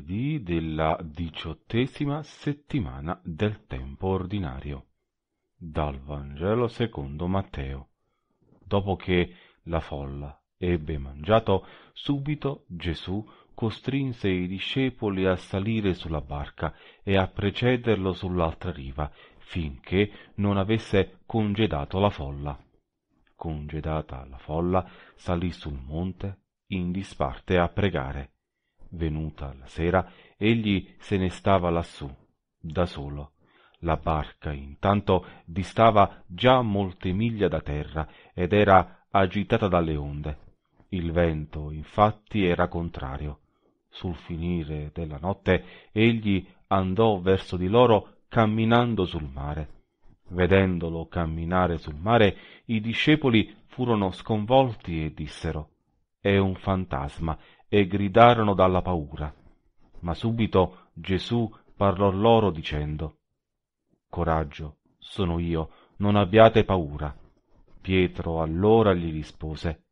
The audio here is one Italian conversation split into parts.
Giovedì della diciottesima settimana del tempo ordinario. Dal Vangelo secondo Matteo. Dopo che la folla ebbe mangiato, subito Gesù costrinse i discepoli a salire sulla barca e a precederlo sull'altra riva, finché non avesse congedato la folla. Congedata la folla, salì sul monte in disparte a pregare Venuta la sera, egli se ne stava lassù, da solo. La barca intanto distava già molte miglia da terra ed era agitata dalle onde. Il vento, infatti, era contrario. Sul finire della notte egli andò verso di loro camminando sul mare. Vedendolo camminare sul mare, i discepoli furono sconvolti e dissero È un fantasma e gridarono dalla paura. Ma subito Gesù parlò loro dicendo Coraggio, sono io, non abbiate paura. Pietro allora gli rispose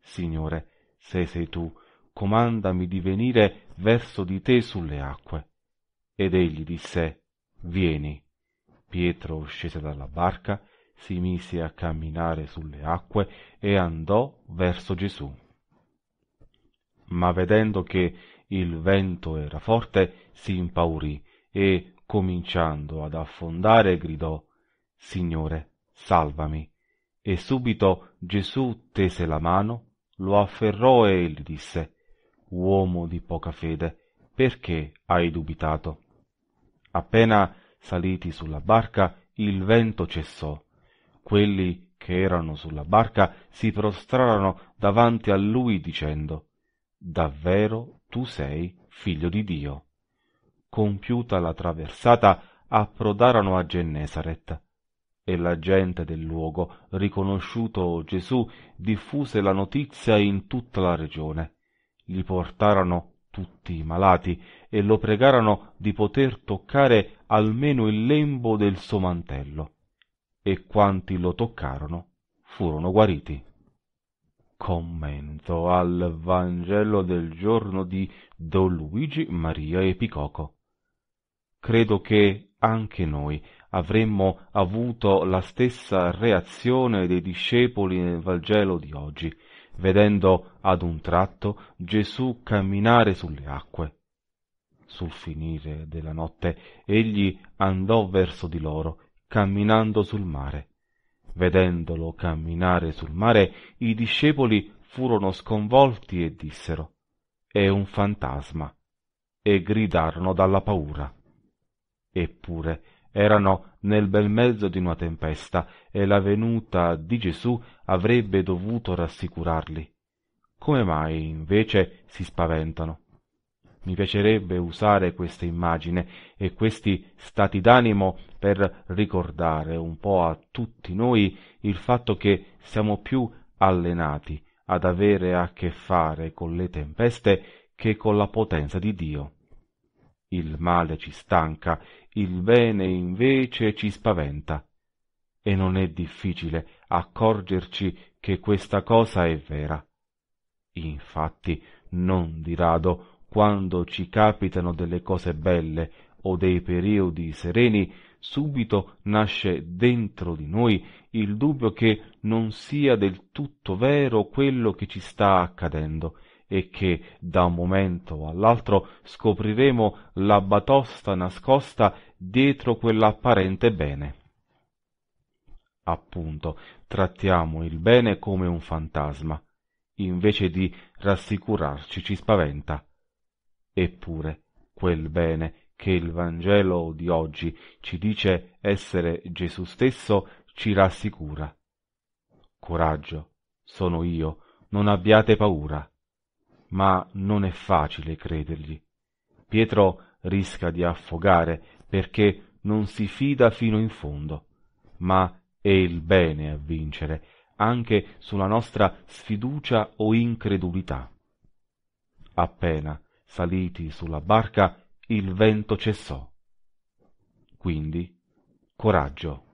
Signore, se sei tu, comandami di venire verso di te sulle acque. Ed egli disse Vieni. Pietro scese dalla barca, si mise a camminare sulle acque e andò verso Gesù ma vedendo che il vento era forte, si impaurì e, cominciando ad affondare, gridò Signore, salvami. E subito Gesù tese la mano, lo afferrò e gli disse Uomo di poca fede, perché hai dubitato? Appena saliti sulla barca, il vento cessò. Quelli che erano sulla barca si prostrarono davanti a lui dicendo davvero tu sei figlio di Dio. Compiuta la traversata, approdarono a Gennesaret. E la gente del luogo, riconosciuto Gesù, diffuse la notizia in tutta la regione. Gli portarono tutti i malati e lo pregarono di poter toccare almeno il lembo del suo mantello. E quanti lo toccarono furono guariti. Commento al Vangelo del giorno di Don Luigi Maria Epicoco. Credo che anche noi avremmo avuto la stessa reazione dei discepoli nel Vangelo di oggi, vedendo ad un tratto Gesù camminare sulle acque. Sul finire della notte egli andò verso di loro, camminando sul mare Vedendolo camminare sul mare, i discepoli furono sconvolti e dissero È un fantasma, e gridarono dalla paura. Eppure erano nel bel mezzo di una tempesta e la venuta di Gesù avrebbe dovuto rassicurarli. Come mai invece si spaventano? Mi piacerebbe usare questa immagine e questi stati d'animo per ricordare un po' a tutti noi il fatto che siamo più allenati ad avere a che fare con le tempeste che con la potenza di Dio. Il male ci stanca, il bene invece ci spaventa. E non è difficile accorgerci che questa cosa è vera. Infatti, non di rado quando ci capitano delle cose belle o dei periodi sereni, subito nasce dentro di noi il dubbio che non sia del tutto vero quello che ci sta accadendo e che da un momento all'altro scopriremo la batosta nascosta dietro quell'apparente bene. Appunto, trattiamo il bene come un fantasma, invece di rassicurarci ci spaventa. Eppure quel bene che il Vangelo di oggi ci dice essere Gesù stesso ci rassicura. Coraggio, sono io, non abbiate paura. Ma non è facile credergli. Pietro rischia di affogare perché non si fida fino in fondo, ma è il bene a vincere anche sulla nostra sfiducia o incredulità. Appena saliti sulla barca, il vento cessò. Quindi, coraggio.